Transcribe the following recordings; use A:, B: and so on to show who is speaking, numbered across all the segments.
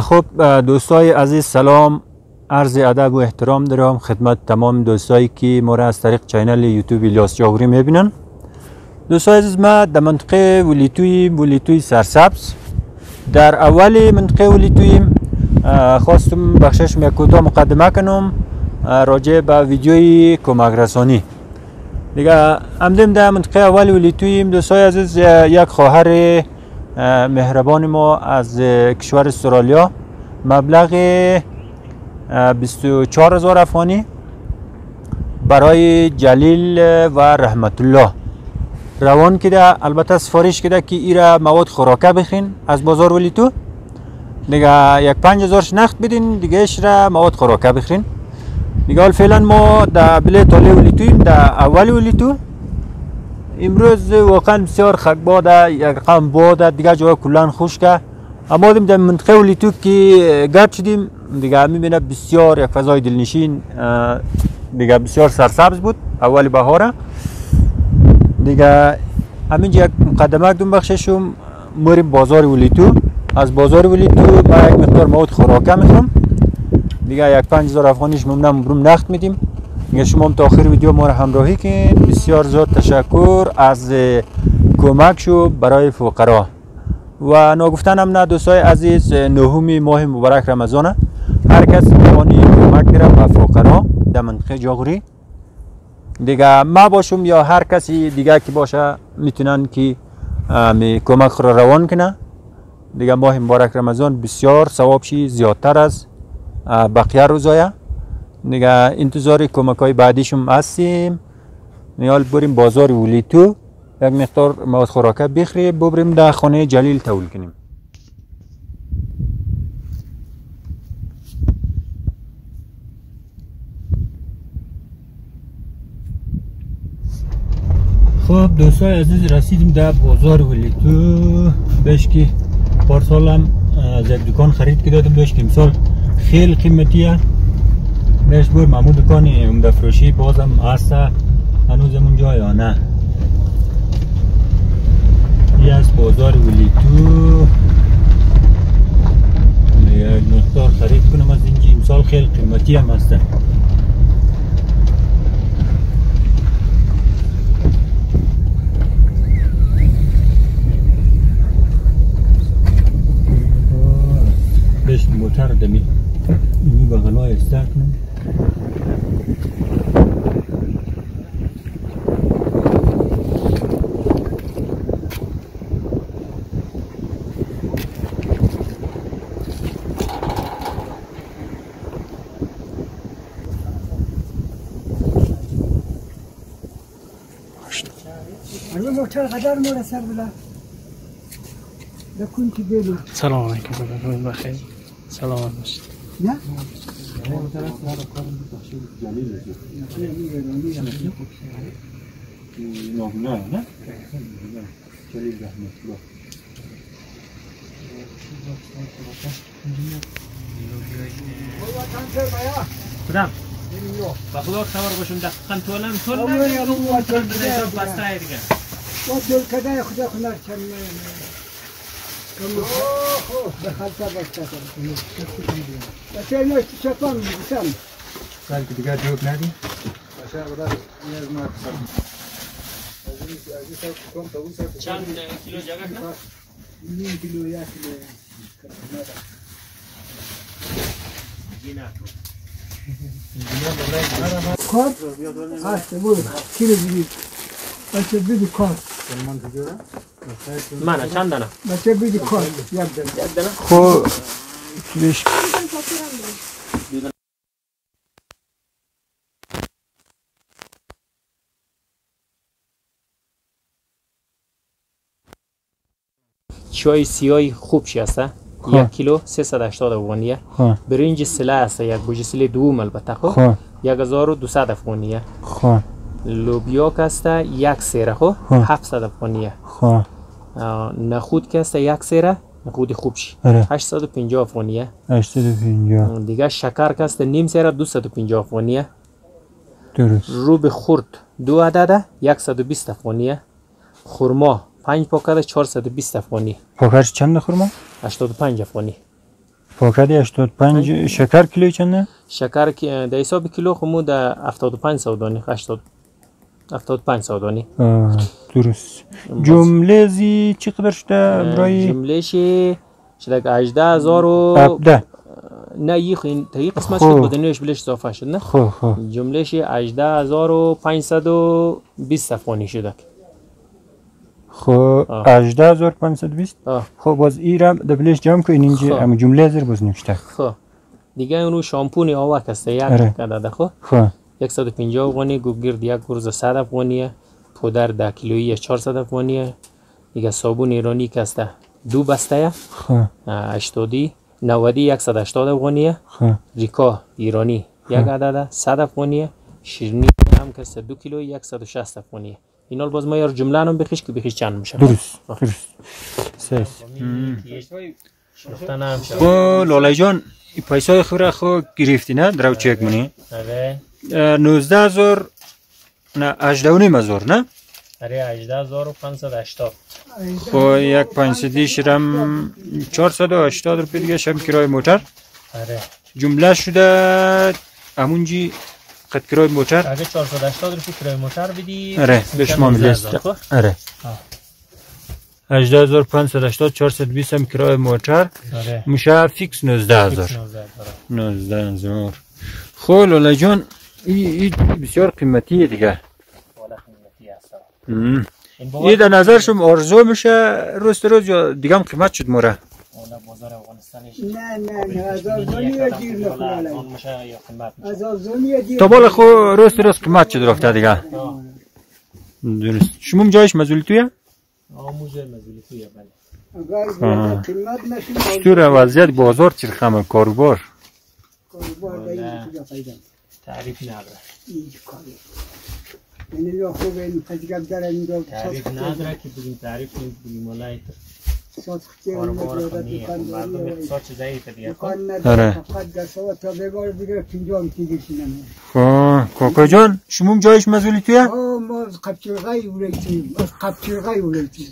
A: خب دوستای عزیز سلام عرض ادب و احترام دارم خدمت تمام دوستایی که ما را از طریق چینل یوتیوب الیاس جاغوری می‌بینن. دوستای عزیز ما در منطقه ولیتوی ولیتوی سرسبز. در اول منطقه ولیتوی خواستم بخشش یک کوتاه مقدمه کنم؟ راجع به ویدیوی کمک رسانی. دیگه همدیم در منطقه اول ولیتوی دوستای عزیز یک خواهر مهربان ما از کشور استرالیا. مبلغ 24 هزار افغانی برای جلیل و رحمت الله روان کده البته سفارش کده که ایره مواد خوراکه بخرین از بازار ولی تو. دیگه یک پنج هزارش نخت بدین دیگه را مواد خوراکه بخرین. دیگه فعلا ما در بله تاله ولی تویم در اول ولی تو. امروز واقعا بسیار خک باده یک رقم باده دیگه جای کلان خشکه اما در منطقه ولیتو که گرد شدیم. دیگه می‌بینه بسیار یک فضای دلنشین دیگه بسیار سرسبز بود اول بهاره دیگه همینجا یک مقدمه دوم بخششم موریم بازار ولیتو. از بازار ولیتو با یک مقدار مواد خوراکه می‌خوام. دیگه یک پنج هزار افغانیش ممنون بروم نخت میدیم. دیگه شما تا آخر ویدیو ما را همراهی کن. بسیار زیاد تشکر از کمک شو برای فقرا. و ناگفتن هم نه دوستای عزیز نهمی ماه مبارک رمضان. هر کس می‌توانی کمک گیره به فقرا. در منطقه جاغوری. دیگه ما باشم یا هر کسی دیگه که باشه می‌تونن که می کمک را روان کنه. دیگه ماه مبارک رمضان بسیار ثوابشی زیادتر از بقیه روزایه دیگه انتظار کمک های بعدیشم هستیم. نیال بریم بازار ولیتو یک مقدار مواد خوراکه بخری ببریم در خانه جلیل تول کنیم. خب دوستای عزیز رسیدیم در بازار ولیتو بهش که پارسال هم از یک دکان خرید که دادم بهش که امسال خیلی قیمتیه. بهش بور مامو دکان عمده فروشی بازم هست هنوز اونجا یا نه؟ یه از بازار ولیتو یک مقدار خرید کنم از اینجا امسال خیلی قیمتی هم هسته. بهش موتر دمی. این بغلای استارت کنم
B: أنا موتر غدار مورا سر بلا
C: لكنت
B: بينه
C: السلام عليكم جزاكم الله خير سلام عليكم نعم
B: Buram. Baxloq savar boshimda
C: qiqqan
B: to'lam
C: to'lmadi. To'lmadi,
B: pastayirgan. دل کده خدا خنر چند به خلطه بسته کنم بچه اینا چپان بسم
A: سال که دیگه جوب ندیم
C: چند کیلو جگه نه
B: نیم کیلو یک کیلو کار هست برو کیلو بگیر بچه بگی کار
C: من چند دانه
B: بچه بگی کار یک دل
A: خب
C: چای سیای خوب شی هسته
A: خب.
C: یک کیلو 380 افغانیه.
A: خب.
C: برنج سله هسته یک بوجه سله دوم البته خب؟
A: خب.
C: 1200 افغانیه.
A: خب.
C: لوبیا که هسته یک سیره. خب؟
A: خب.
C: 700 افغانیه.
A: خب.
C: آه، نخود که هسته یک سیره نخود خوب شی.
A: آره.
C: 850 افغانیه.
A: 850
C: دیگه شکر که هسته نیم سیره 250 افغانیه.
A: درست.
C: روب خورد دو عدده 120 افغانیه. خرما 5 پاکت 420 افغانی
A: پاکرش چند خورما
C: 85 افغانی
A: پاکت 85 شکر کیلوی چنده؟
C: شکر که در حساب کیلو خمو در 75 سودانی 80 75 سودانی
A: آه، درست. جمله زی چقدر شده برای
C: جمله شی شده 18000 و
A: 17
C: نه یه خو تا یه قسمت
A: خب.
C: شد بدنیش بلش اضافه شد نه؟
A: خب خب.
C: جمله شی 18520 افغانی شده
A: خب
C: آه.
A: 18520
C: آه.
A: خب باز ای را دبلش جمع کن اینجا
C: خب.
A: اما جمله زیر باز نوشته.
C: خب. دیگه اونو شامپونی آوک است یک. عدد خب؟
A: خب.
C: 150 افغانی گوگرد یک گرز 100 افغانیه پودر ده کیلویی 400 افغانیه. دیگه صابون ایرانی است دو بسته
A: خب.
C: 80 90 180 افغانیه.
A: خب.
C: ریکا ایرانی یک عدد 100 افغانیه. شیرینی هم که است دو کیلو 160 افغانیه. اینا باز ما یار جمله هم بخیش که بخیش چند میشه.
A: درست درست. سیس خب لالای جان این پیسای خورا خو گرفتی نه؟ درو چک منی؟
C: آره.
A: 19 هزار نه 18 و نیم هزار نه؟
C: آره 18580
A: خب یک پنجصدی شرم 480 روپیه دیگه شم کرای موتر.
C: آره.
A: جمله شده همونجی قد کرای موتر.
C: اگه 480 روپیه کرایه موتر بدی.
A: آره به شما
C: میشه
A: میلیست
C: 19,000 خب؟
A: آره.
C: آه.
A: 18580 420 هم کرای موتر.
C: آره.
A: میشه فیکس 19000
C: فیکس 19,000.
A: 19000 خب لالا جان این بسیار قیمتیه دیگه.
C: این
A: در نظرشم آرزو میشه روز روز یا دیگه هم قیمت شد موره
C: والا بازار افغانستانش
B: نه نه نه از گیر گیر
A: تا بالا خو روز روز قیمت شد رفته دیگه. درست شما هم جایش مزولی تویه؟
C: آموزه مزولی توی بله
B: قیمت
A: وضعیت بازار چی خمه کاروبار
B: کاروبار
C: تعریف نداره.
B: این کاری. یعنی یا خوب این تجربه در اینجا
C: تعریف نداره که بگیم تعریف نیست بگیم ولای
A: آره. کاکا جان شما جایش مزولی تویه؟
B: آه ما از قبچرغای اولیتیم. از قبچرغای اولیتیم.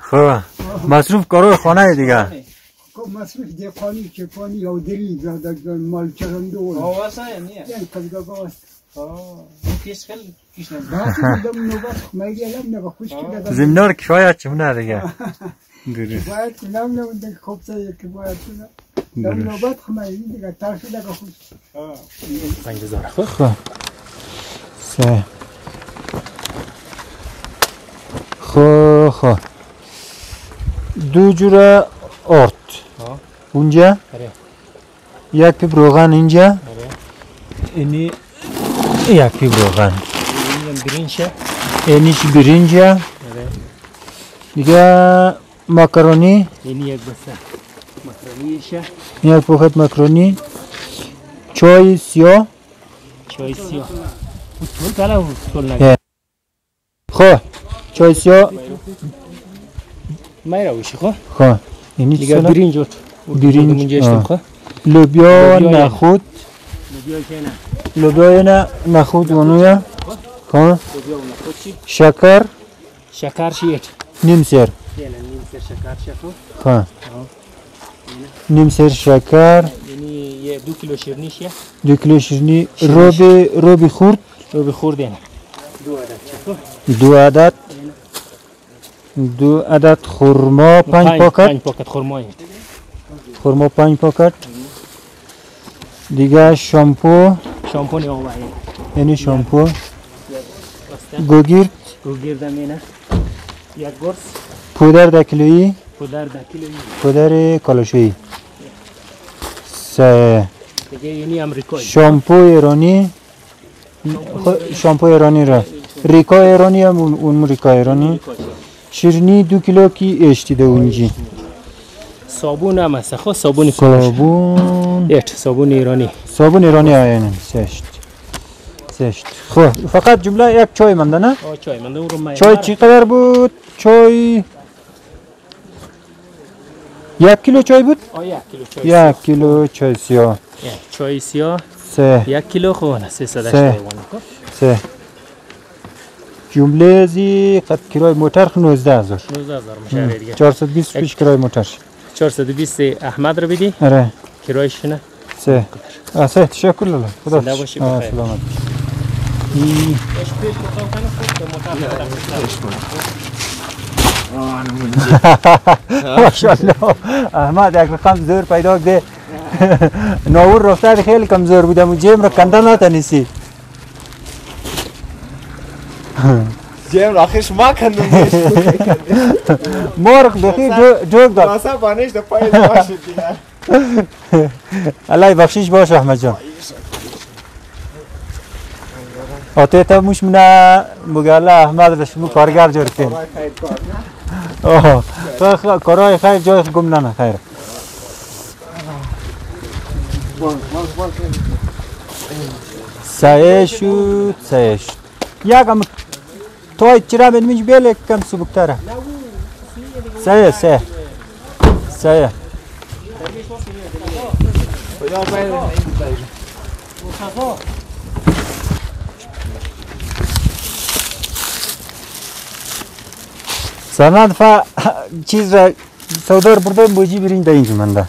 A: خب مصروف کارو خانه دیگه.
B: خب مصرف دیقانی چپانی یا دری زاده مال چرنده و
C: آواسا یا نیه
B: یعنی باست نگه خوش کنه
A: زمینار کفایت چونه دیگه درست.
B: باید کنم نمونده خوب سایه که باید کنم دم
A: درست.
B: نوبت خمایی دیگه ترس نگه خوش.
C: پنج هزار خب.
A: خب. سه. خب خب. دو جوره. اونجا
C: آره
A: یک پیپ روغن اینجا
C: آره
A: اینی یک پیپ روغن
C: این هم برینشه
A: اینیش برنجه
C: آره
A: دیگه ماکارونی
C: این یک بسته مکرونیشه
A: یک پاکت ماکارونی چای سیاه
C: چای سیاه اصول کلا اصول
A: اه.
C: نگه
A: خب چای سیاه
C: مای روشی خب
A: خب اینی
C: دیگه
A: چی
C: برینج بود
A: برنج،.
C: خب
A: لوبیا نخود.
C: لوبیا نه.
A: نخود ونویا خب.
C: خود چی؟
A: شکر.
C: شکر شیت
A: نیم سر.
C: نیم سر شکر شکر.
A: خب. نیم سر شکر.
C: یعنی یه دو کیلو شیرنیش یه
A: دو کیلو شیرینی روبی روبی خورد.
C: رو بخورد یعنی دو عدد
A: دو عدد. دو عدد خرما پنج پاکت.
C: پنج پاکت خرمایی.
A: خرما پنج پاکت. دیگه شامپو.
C: شامپونی آوایی
A: یعنی شامپو.
C: بسته
A: گوگیرد
C: گوگیردم اینه. یک گرس.
A: پودر ده کیلویی.
C: پودر ده کیلو
A: پودر کالوشویی. سه.
C: دیگه یعنی امریکایی
A: شامپو ایرانی. خ- شامپو ایرانی را. ریکا ایرانی هم اون ریکا ایرانی. شیرنی دو کیلو کی اشتیده اونجی.
C: صابون هم هست. خب صابون
A: صابون.
C: ایت صابون ایرانی.
A: صابون ایرانی آینه سشت سشت خب فقط جمله یک چای منده نه؟
C: چای من اون رو مای
A: چای چی قدر بود؟ چای یک کیلو چای بود؟
C: آه یک کیلو چای
A: یک کیلو چای سیاه.
C: چای سیاه.
A: سه.
C: یک کیلو خب نه سه صد
A: سه. سه. جمله زی قد کرای موتر خ 19 هزار.
C: 19 هزار مشاوره دیگه.
A: 420 پیش کرای موتر.
C: 420 احمد رو بدی.
A: آره.
C: کرایش نه
A: سه سه. تشکر لالا خدا
C: زنده باشی، بخیر.
A: سلامت ای، ماشاءالله. احمد یک رقم زور پیدا کرده. ناور رفته خیلی کمزور بودم و جیم رو کنده نتنیسی
D: جیم آخرش ما کندم.
A: مرغ بخی جو- جوگ داد.
D: واسه بانش در پای باشه دیگه.
A: الله بخشش باش احمد جان. آته تا موش منا مگالا احمد رشمو کارگر جور کن.
D: خیر کار.
A: آه خ- خ- کارهای خیر جای گم نه خیر. سایه شد سایه شد یک هم توی چرا من میش بیل کم سبکتره سایه سایه سایه
D: خدا باید
A: سند فا چیز را سودار برده بوجی برینج در اینجا منده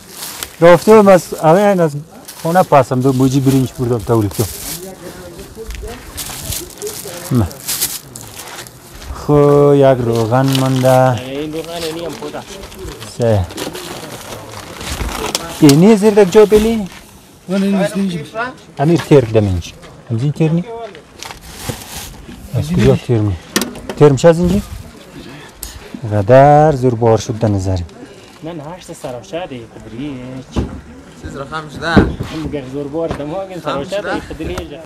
A: رفتم از همه از خونه پاسم دو بوجی برینج بردم تولی تو نه. خو یک روغن منده
C: این روغن اینی هم خدا
A: سه. اینی زیر دک جا بلی؟ امیر تیر دمینج همزین تیر نی؟ از کجا تیر نی تیر میشه از اینجا؟ قدر زور بار شد در نظریم
C: نه نه هشت سراشه دی قدری
D: چیز رو خم شده.
C: هم گر زور بار دماغ سراشه دی قدری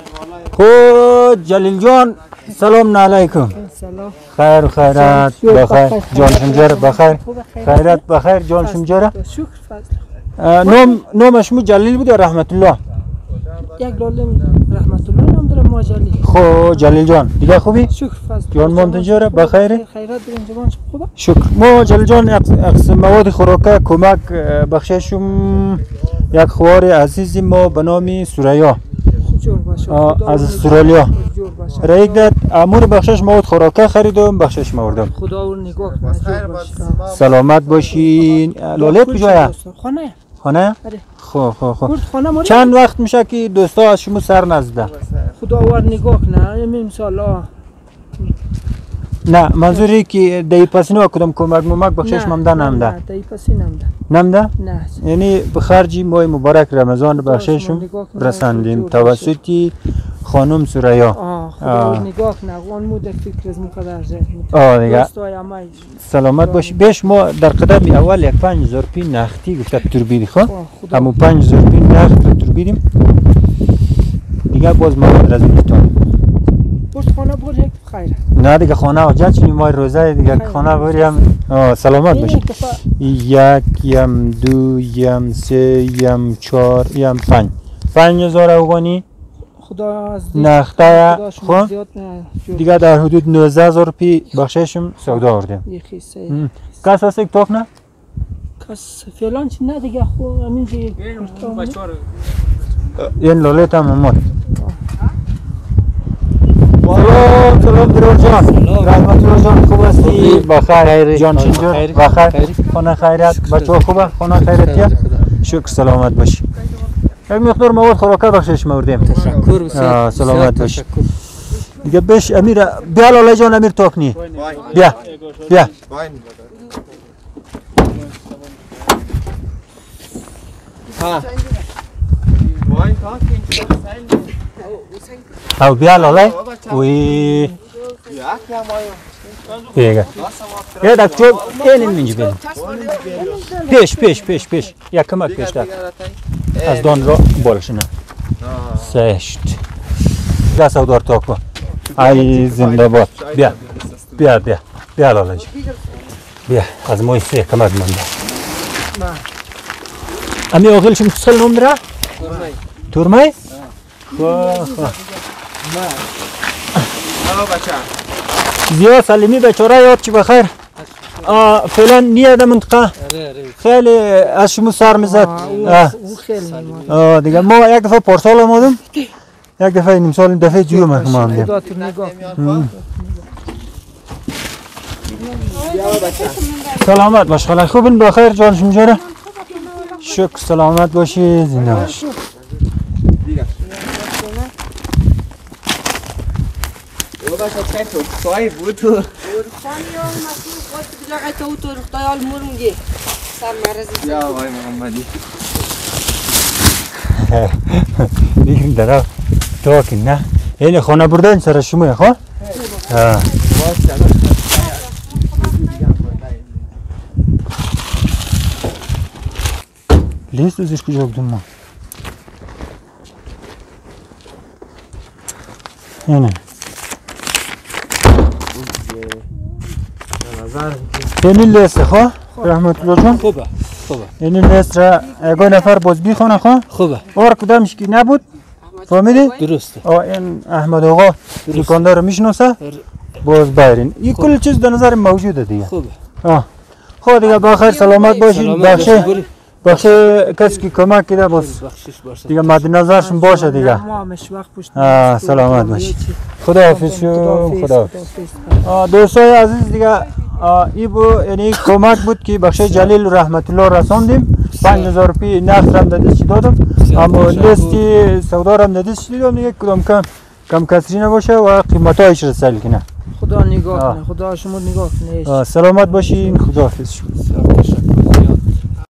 A: خود جلیل جان سلام علیکم.
B: سلام.
A: خیر و خیرات بخیر جان شمجر بخیر خیرات. بخیر جان شمجر. نام نامش مو جلیل بود یا رحمت الله
B: یک لالم رحمت الله نام دارم ماجلی
A: خو جلیل جان. دیگه خوبی؟
B: شکر فضل.
A: جان ماندن جوره بخیره
B: خیرات بریم جوان خوبه؟
A: شکر. ما جلیل جان اقسم مواد خوراکه کمک بخششم. یک خوار عزیزی ما به نام سوریا از استرالیا. رایگ در امور بخشش مواد خوراکه خریدم بخشش موردم
B: خدا اون نگاه
A: سلامت باشین. لالت کجایا
B: خانه.
A: خانه. خو خو خو
B: ما
A: چند وقت میشه که دوستا از شما سر نزده؟
B: خدا ور نگاه کنه. همین سالا
A: نه منظوری که دیپسینو کدام کمک ممک بخشش ممده نمده
B: نه دیپسینو نمده
A: نمده؟
B: نه
A: یعنی بخرجی ماه مبارک رمضان بخششم رساندیم توسط خانم سوریا
B: آه نگاه نگوان مود فکر از مقدر
A: آه دیگه سلامت باشی بیش ما در قدم اول یک پنج زور پی نختی گفته
B: توربید خواه
A: اما پنج زور پی نخت توربیدیم دیگه باز ما از میتونیم
B: پشت خانه بود یک خیره
A: نه دیگه خانه آجا چنین ماه روزه دیگه خانه بریم. سلامت باشی. یک یم دو یم سه یم چهار یم پنج. پنج هزار افغانی
B: خدا از دید
A: نخته
B: خدا شما
A: خب؟ دیگه در حدود 19 هزار پی بخششم سودا آوردیم. کس هست یک توک نه؟
B: کس فعلا چی؟ نه دیگه خو همین زی
A: این لولیت هم امور سلام سلام درور جان رحمت الله جان خوب هستی بخیر جان چنجور بخیر خانه خیرت بچه ها خوبه خانه خیرتیه شکر سلامت باشی یک مقدار مواد خوراکه بخشش موردیم
E: تشکر بسیار
A: سلامت
E: بسیار
A: باش.
E: تشکر.
A: دیگه بش امیر بیا لاله جان امیر توکنی بیا بیا
E: ها
A: بیا لاله وی
D: یک یا مایو
A: دیگه یه دک تو اینم منج بین پیش پیش پیش پیش یک کمک پیش دک از دان را بالش نه سشت بیا سودار توکو ای زنده باد بیا بیا بیا بیا لاله جان بیا از موی سه کمک منده امی آقل شم کسل نوم زیاد سلیمی بیچاره یاد چی بخیر؟ فعلا نیه در منطقه. خیلی از شما سر می‌زد. دیگه ما یک دفعه پارسال آمدم یک دفعه نیم سال این دفعه جور مهمان آمدیم.
D: بیا
A: سلامت باش خاله خوبین؟ بخیر جانشون جاره شکر سلامت باشی زنده باش.
D: او بچه چه تو سای بود تو
E: خانی ها مسئول خود بجاقه تو تو رختای آل مرمگی سر مرزی
D: بیا آقای محمدی
A: بگیم درا تو که نه این خانه بردن سر شما خوا ها لیست ازش کجا اینی لیست خوا رحمت الله جان.
C: خوبه خوبه.
A: اینی لیست را اگه نفر باز بیخونه خوا
C: خوبه.
A: اور کدامش که نبود؟ فهمیدی؟
C: درسته
A: آه این احمد آقا دکاندار رو می‌شناسه؟ باز بایرین. این کل چیز در نظر موجوده دیگه.
C: خوبه.
A: آه. خود دیگه بخیر سلامت باشین. بخشه. بخشه کسی که کمک کده باز دیگه مد نظرشون باشه دیگه. سلامت باشی خدا حافظ. شو خدا حافظ. آه، دوستای عزیز دیگه ای بو یعنی کمک بود که بخش جلیل رحمت الله رساندیم 5000 روپی نقد هم دادیش دادم. اما لیستی سودا هم دادیش دادم. دیگه کدام کم کم کسری نباشه و قیمت هایش رسال کنه.
B: خدا نگاه. کنه خدا شما نگاه کنه.
A: سلامت باشین. خدا حافظ شو